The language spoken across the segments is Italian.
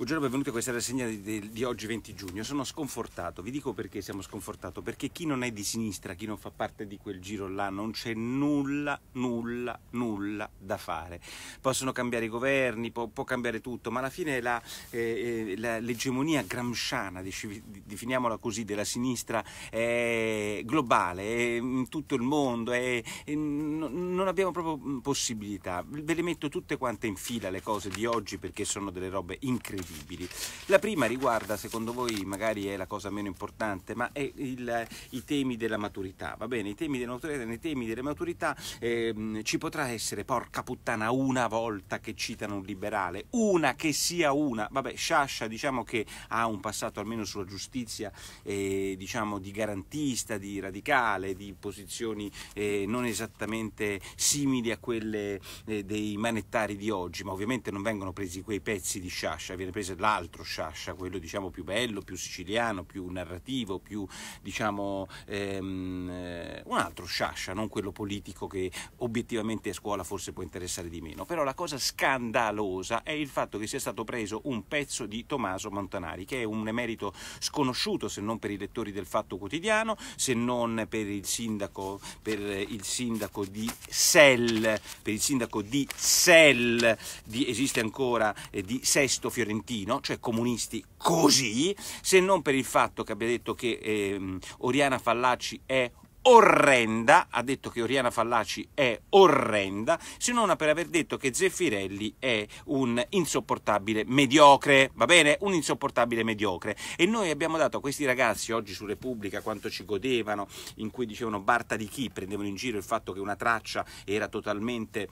Buongiorno, benvenuti a questa rassegna di, di, oggi 20 giugno. Sono sconfortato, vi dico perché siamo sconfortato, perché chi non è di sinistra, chi non fa parte di quel giro là, non c'è nulla, nulla, nulla da fare. Possono cambiare i governi, può, può cambiare tutto, ma alla fine la, eh, la, l'egemonia gramsciana, definiamola così, della sinistra è globale, è in tutto il mondo, è, è, non abbiamo proprio possibilità. Ve le metto tutte quante in fila le cose di oggi perché sono delle robe incredibili incredibili. La prima riguarda, secondo voi magari è la cosa meno importante, ma è il, i temi della maturità. Va bene, i temi della maturità, nei temi della maturità eh, ci potrà essere, porca puttana, una volta che citano un liberale, una che sia una. Vabbè, Sciascia diciamo che ha un passato almeno sulla giustizia, eh, diciamo di garantista, di radicale, di posizioni eh, non esattamente simili a quelle eh, dei manettari di oggi, ma ovviamente non vengono presi quei pezzi di Sciascia, viene preso l'altro Sciascia, quello diciamo più bello, più siciliano, più narrativo, più diciamo ehm, eh, un altro Sciascia, non quello politico che obiettivamente a scuola forse può interessare di meno. Però la cosa scandalosa è il fatto che sia stato preso un pezzo di Tommaso Montanari, che è un emerito sconosciuto se non per i lettori del Fatto Quotidiano, se non per il sindaco, per il sindaco di Sell, per il sindaco di Sell, di, esiste ancora, eh, di Sesto Fiorentino Trentino, cioè comunisti così, se non per il fatto che abbia detto che eh, Oriana Fallaci è orrenda, ha detto che Oriana Fallaci è orrenda, se non per aver detto che Zeffirelli è un insopportabile mediocre, va bene? Un insopportabile mediocre. E noi abbiamo dato a questi ragazzi oggi su Repubblica quanto ci godevano, in cui dicevano Barta di chi, prendevano in giro il fatto che una traccia era totalmente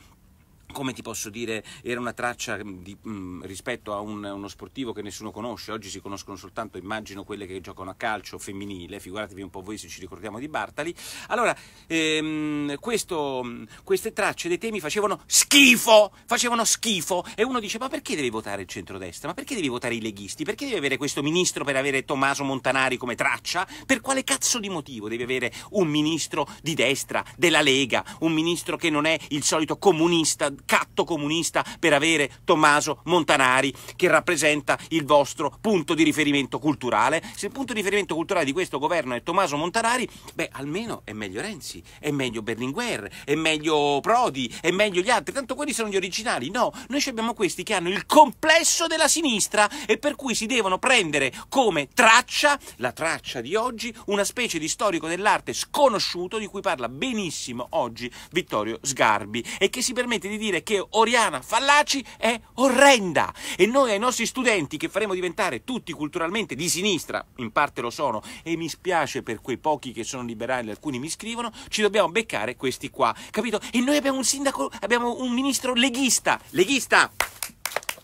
come ti posso dire, era una traccia di, mh, mm, rispetto a un, uno sportivo che nessuno conosce, oggi si conoscono soltanto, immagino, quelle che giocano a calcio femminile, figuratevi un po' voi se ci ricordiamo di Bartali. Allora, ehm, questo, queste tracce dei temi facevano schifo, facevano schifo, e uno dice, ma perché devi votare il centrodestra? Ma perché devi votare i leghisti? Perché devi avere questo ministro per avere Tommaso Montanari come traccia? Per quale cazzo di motivo devi avere un ministro di destra, della Lega, un ministro che non è il solito comunista catto comunista per avere Tommaso Montanari che rappresenta il vostro punto di riferimento culturale. Se il punto di riferimento culturale di questo governo è Tommaso Montanari, beh, almeno è meglio Renzi, è meglio Berlinguer, è meglio Prodi, è meglio gli altri, tanto quelli sono gli originali. No, noi abbiamo questi che hanno il complesso della sinistra e per cui si devono prendere come traccia, la traccia di oggi, una specie di storico dell'arte sconosciuto di cui parla benissimo oggi Vittorio Sgarbi e che si permette di dire dire che Oriana Fallaci è orrenda e noi ai nostri studenti che faremo diventare tutti culturalmente di sinistra, in parte lo sono, e mi spiace per quei pochi che sono liberali, alcuni mi scrivono, ci dobbiamo beccare questi qua, capito? E noi abbiamo un sindaco, abbiamo un ministro leghista, leghista!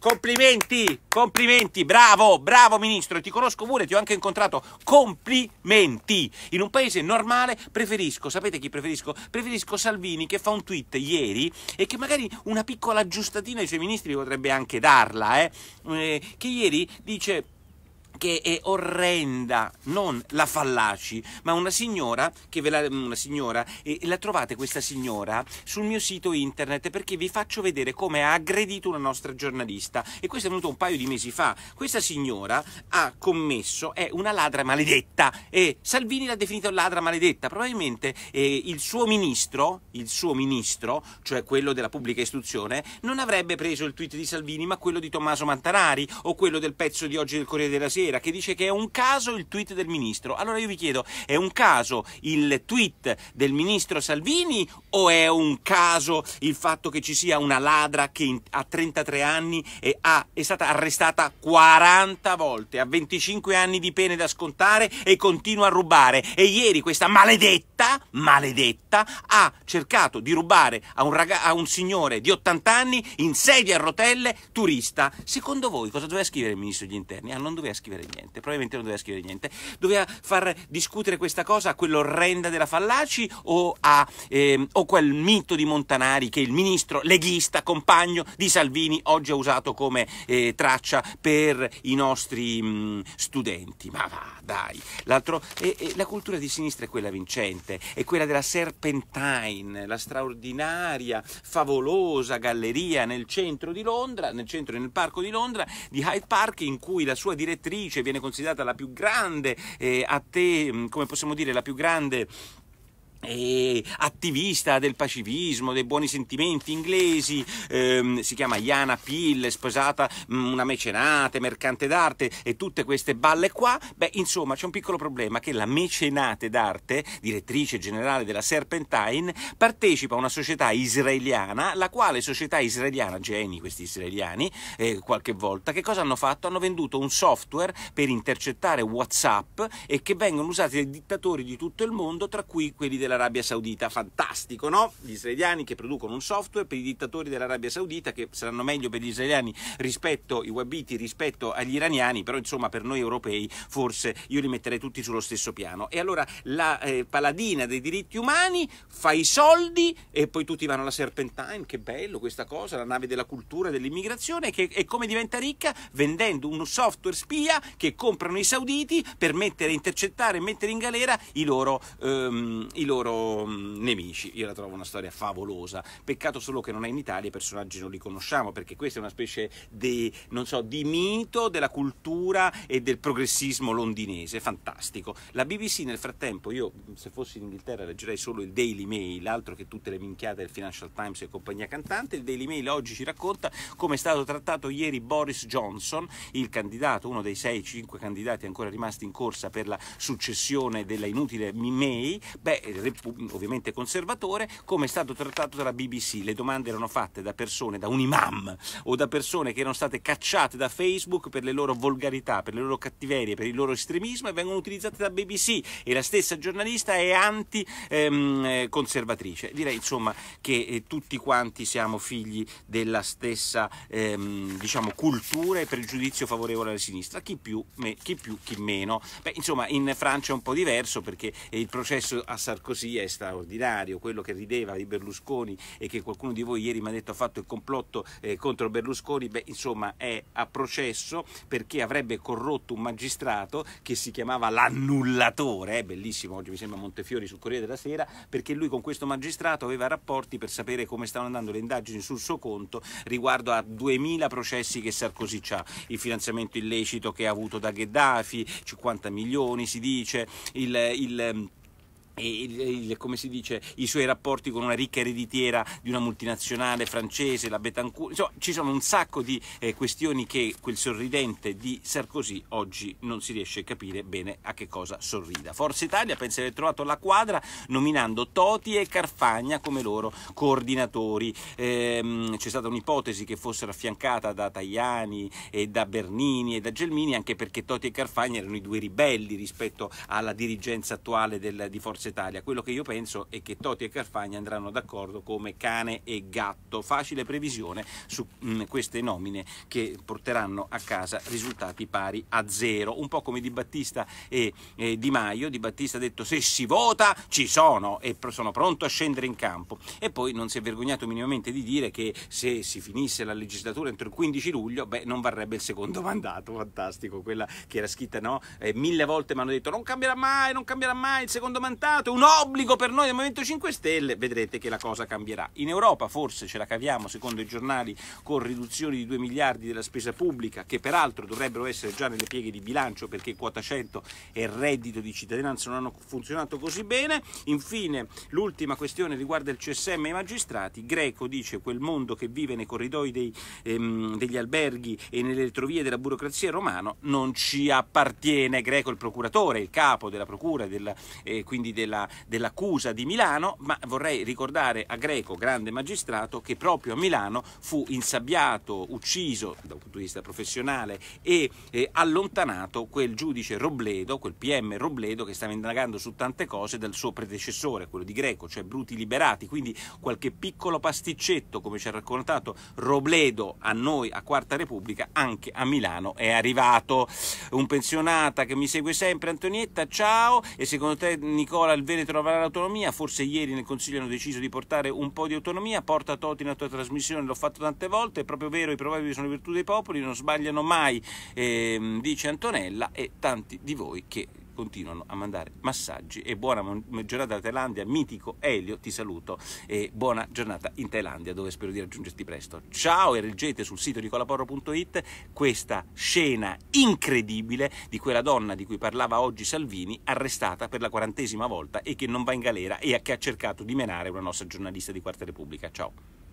Complimenti, complimenti, bravo, bravo ministro, ti conosco pure, ti ho anche incontrato. Complimenti. In un paese normale preferisco, sapete chi preferisco? Preferisco Salvini che fa un tweet ieri e che magari una piccola aggiustatina ai suoi ministri potrebbe anche darla, eh? eh che ieri dice che è orrenda, non la Fallaci, ma una signora, che ve la, una signora, e la trovate questa signora sul mio sito internet perché vi faccio vedere come ha aggredito una nostra giornalista. E questo è venuto un paio di mesi fa. Questa signora ha commesso, è una ladra maledetta. E Salvini l'ha definita ladra maledetta, probabilmente eh, il suo ministro, il suo ministro, cioè quello della pubblica istruzione, non avrebbe preso il tweet di Salvini ma quello di Tommaso Mantanari o quello del pezzo di oggi del Corriere della Sera sera che dice che è un caso il tweet del ministro. Allora io vi chiedo, è un caso il tweet del ministro Salvini o è un caso il fatto che ci sia una ladra che ha 33 anni e ha, è stata arrestata 40 volte, ha 25 anni di pene da scontare e continua a rubare e ieri questa maledetta, maledetta, ha cercato di rubare a un, a un signore di 80 anni in sedia a rotelle turista. Secondo voi cosa doveva scrivere il ministro degli interni? Ah, non doveva scrivere scrivere niente, probabilmente non doveva scrivere niente. Doveva far discutere questa cosa a quell'orrenda della Fallaci o a ehm, o quel mito di Montanari che il ministro leghista, compagno di Salvini, oggi ha usato come eh, traccia per i nostri mh, studenti. Ma va, dai. L'altro, e, e la cultura di sinistra è quella vincente, è quella della Serpentine, la straordinaria, favolosa galleria nel centro di Londra, nel centro nel parco di Londra, di Hyde Park, in cui la sua direttrice viene considerata la più grande, eh, a te, come possiamo dire, la più grande attivista del pacifismo, dei buoni sentimenti inglesi, ehm, si chiama Jana Pill, sposata mm, una mecenate, mercante d'arte e tutte queste balle qua, beh insomma c'è un piccolo problema che la mecenate d'arte, direttrice generale della Serpentine, partecipa a una società israeliana, la quale società israeliana, geni questi israeliani, eh, qualche volta, che cosa hanno fatto? Hanno venduto un software per intercettare Whatsapp e che vengono usati dai dittatori di tutto il mondo, tra cui quelli della dell'Arabia Saudita. Fantastico, no? Gli israeliani che producono un software per i dittatori dell'Arabia Saudita che saranno meglio per gli israeliani rispetto ai wabiti, rispetto agli iraniani, però insomma per noi europei forse io li metterei tutti sullo stesso piano. E allora la eh, paladina dei diritti umani fa i soldi e poi tutti vanno alla Serpentine, che bello questa cosa, la nave della cultura dell'immigrazione, e come diventa ricca? Vendendo un software spia che comprano i sauditi per mettere, intercettare e mettere in galera i loro, ehm, i loro loro mm, nemici. Io la trovo una storia favolosa. Peccato solo che non è in Italia, i personaggi non li conosciamo, perché questa è una specie di, so, di mito della cultura e del progressismo londinese. Fantastico. La BBC nel frattempo, io se fossi in Inghilterra leggerei solo il Daily Mail, altro che tutte le minchiate del Financial Times e compagnia cantante. Il Daily Mail oggi ci racconta come è stato trattato ieri Boris Johnson, il candidato, uno dei 6-5 candidati ancora rimasti in corsa per la successione della inutile May. Beh, ovviamente conservatore, come è stato trattato dalla BBC. Le domande erano fatte da persone, da un imam o da persone che erano state cacciate da Facebook per le loro volgarità, per le loro cattiverie, per il loro estremismo e vengono utilizzate da BBC e la stessa giornalista è anti-conservatrice. Ehm, Direi insomma che eh, tutti quanti siamo figli della stessa ehm, diciamo, cultura e pregiudizio favorevole alla sinistra, chi più, me, chi più, chi meno. Beh, insomma in Francia è un po' diverso perché il processo a Sarkozy così è straordinario, quello che rideva di Berlusconi e che qualcuno di voi ieri mi ha detto ha fatto il complotto eh, contro Berlusconi, beh insomma è a processo perché avrebbe corrotto un magistrato che si chiamava l'annullatore, è bellissimo, oggi mi sembra Montefiori sul Corriere della Sera, perché lui con questo magistrato aveva rapporti per sapere come stavano andando le indagini sul suo conto riguardo a 2000 processi che Sarkozy ha, il finanziamento illecito che ha avuto da Gheddafi, 50 milioni si dice, il, il il, il, come si dice, i suoi rapporti con una ricca ereditiera di una multinazionale francese, la Betancourt, insomma ci sono un sacco di eh, questioni che quel sorridente di Sarkozy oggi non si riesce a capire bene a che cosa sorrida. Forza Italia pensa di aver trovato la quadra nominando Toti e Carfagna come loro coordinatori. Ehm, c'è stata un'ipotesi che fossero affiancata da Tajani e da Bernini e da Gelmini anche perché Toti e Carfagna erano i due ribelli rispetto alla dirigenza attuale del, di Forza Forza Italia. Quello che io penso è che Toti e Carfagna andranno d'accordo come cane e gatto. Facile previsione su mh, mm, queste nomine che porteranno a casa risultati pari a zero. Un po' come Di Battista e, e Di Maio. Di Battista ha detto se si vota ci sono e sono pronto a scendere in campo. E poi non si è vergognato minimamente di dire che se si finisse la legislatura entro il 15 luglio, beh, non varrebbe il secondo mandato. Fantastico, quella che era scritta, no? Eh, mille volte mi hanno detto non cambierà mai, non cambierà mai il secondo mandato Stato, un obbligo per noi del Movimento 5 Stelle, vedrete che la cosa cambierà. In Europa forse ce la caviamo, secondo i giornali, con riduzioni di 2 miliardi della spesa pubblica, che peraltro dovrebbero essere già nelle pieghe di bilancio perché quota 100 e reddito di cittadinanza non hanno funzionato così bene. Infine, l'ultima questione riguarda il CSM e i magistrati. Greco dice quel mondo che vive nei corridoi dei, ehm, degli alberghi e nelle retrovie della burocrazia romano non ci appartiene. Greco il procuratore, il capo della procura, della, eh, quindi del della, dell'accusa di Milano, ma vorrei ricordare a Greco, grande magistrato, che proprio a Milano fu insabbiato, ucciso dal punto di vista professionale e eh, allontanato quel giudice Robledo, quel PM Robledo che stava indagando su tante cose dal suo predecessore, quello di Greco, cioè Bruti Liberati, quindi qualche piccolo pasticcetto, come ci ha raccontato Robledo a noi a Quarta Repubblica, anche a Milano è arrivato. Un pensionata che mi segue sempre, Antonietta, ciao, e secondo te Nicola il Veneto avrà l'autonomia? Forse ieri nel Consiglio hanno deciso di portare un po' di autonomia, porta Toti nella tua trasmissione, l'ho fatto tante volte, è proprio vero, i probabili sono virtù dei popoli, non sbagliano mai, eh, dice Antonella, e tanti di voi che continuano a mandare massaggi e buona giornata da Thailandia, mitico Elio, ti saluto e buona giornata in Thailandia dove spero di raggiungerti presto. Ciao e leggete sul sito nicolaporro.it questa scena incredibile di quella donna di cui parlava oggi Salvini, arrestata per la quarantesima volta e che non va in galera e che ha cercato di menare una nostra giornalista di Quarta Repubblica. Ciao.